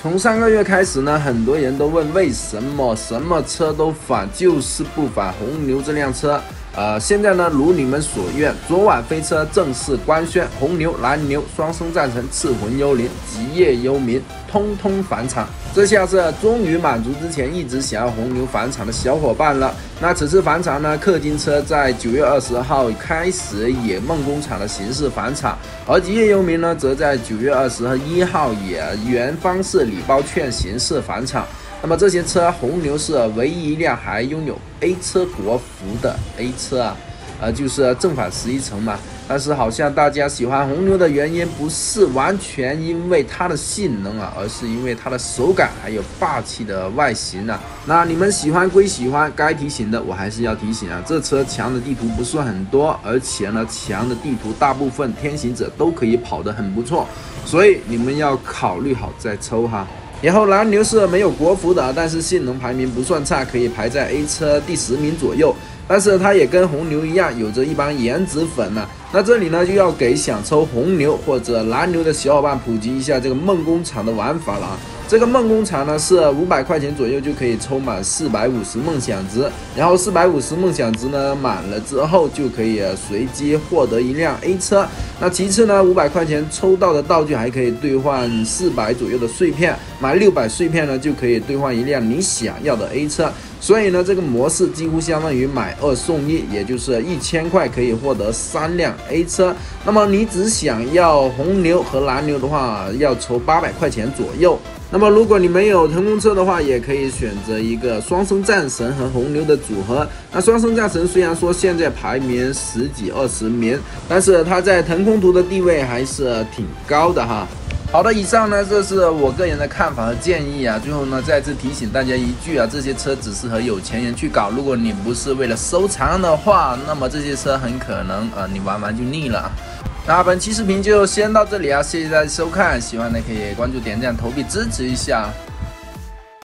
从上个月开始呢，很多人都问为什么什么车都反，就是不反红牛这辆车。呃，现在呢，如你们所愿，昨晚飞车正式官宣，红牛、蓝牛、双生战神、赤魂幽灵、极夜幽冥，通通返场。这下是终于满足之前一直想要红牛返场的小伙伴了。那此次返场呢，氪金车在九月二十号开始以梦工厂的形式返场，而极夜幽冥呢，则在九月二十一号以原方式礼包券形式返场。那么这些车，红牛是唯一一辆还拥有 A 车国服的 A 车啊，呃，就是正反十一层嘛。但是好像大家喜欢红牛的原因不是完全因为它的性能啊，而是因为它的手感还有霸气的外形啊。那你们喜欢归喜欢，该提醒的我还是要提醒啊。这车强的地图不算很多，而且呢，强的地图大部分天行者都可以跑得很不错，所以你们要考虑好再抽哈。然后蓝牛是没有国服的，但是性能排名不算差，可以排在 A 车第十名左右。但是它也跟红牛一样，有着一帮颜值粉呢。那这里呢，就要给想抽红牛或者蓝牛的小伙伴普及一下这个梦工厂的玩法了啊。这个梦工厂呢是五百块钱左右就可以抽满四百五十梦想值，然后四百五十梦想值呢满了之后就可以随机获得一辆 A 车。那其次呢，五百块钱抽到的道具还可以兑换四百左右的碎片，买六百碎片呢就可以兑换一辆你想要的 A 车。所以呢，这个模式几乎相当于买二送一，也就是一千块可以获得三辆 A 车。那么你只想要红牛和蓝牛的话，要抽八百块钱左右。那么，如果你没有腾空车的话，也可以选择一个双生战神和红牛的组合。那双生战神虽然说现在排名十几二十名，但是它在腾空图的地位还是挺高的哈。好的，以上呢，这是我个人的看法和建议啊。最后呢，再次提醒大家一句啊，这些车只适合有钱人去搞。如果你不是为了收藏的话，那么这些车很可能啊，你玩完就腻了。那本期视频就先到这里啊，谢谢大家收看，喜欢的可以关注、点赞、投币支持一下。